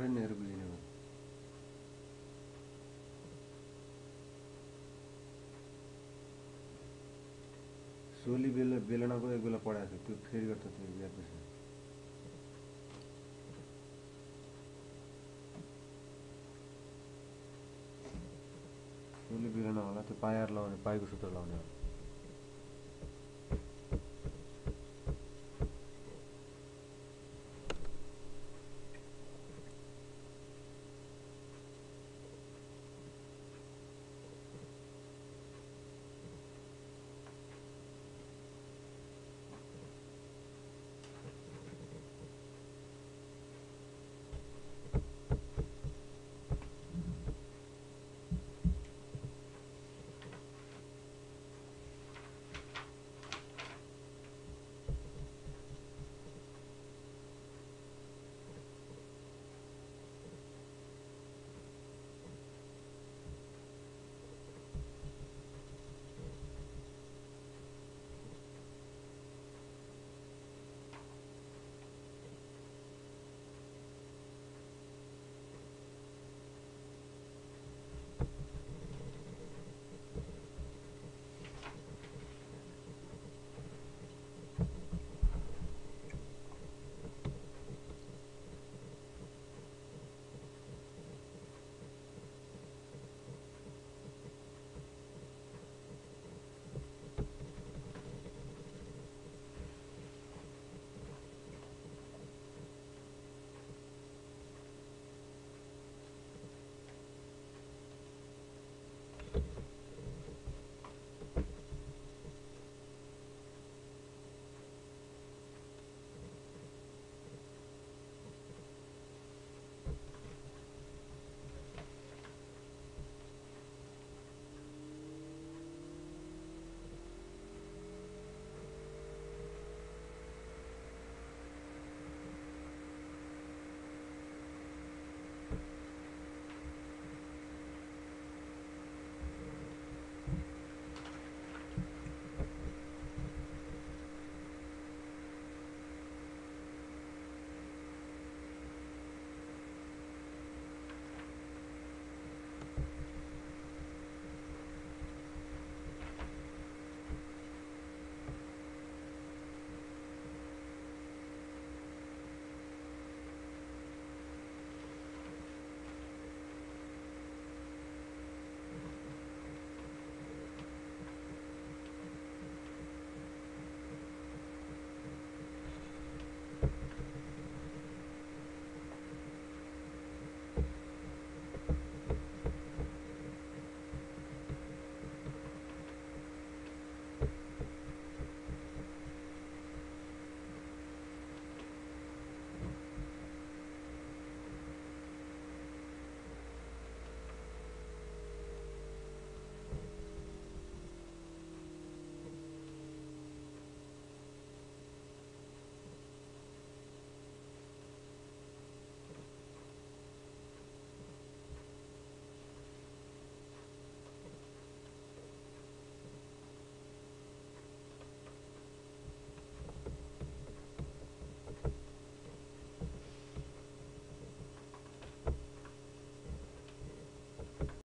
Lauren Erbilino. सोली बेला बेलनाको एक बेला पढाएको थियो त्यो फेरि गर्दा त्यो याद सोली बेलना होला त्यो पायार लाउने पाइको सुत्र लाउने होला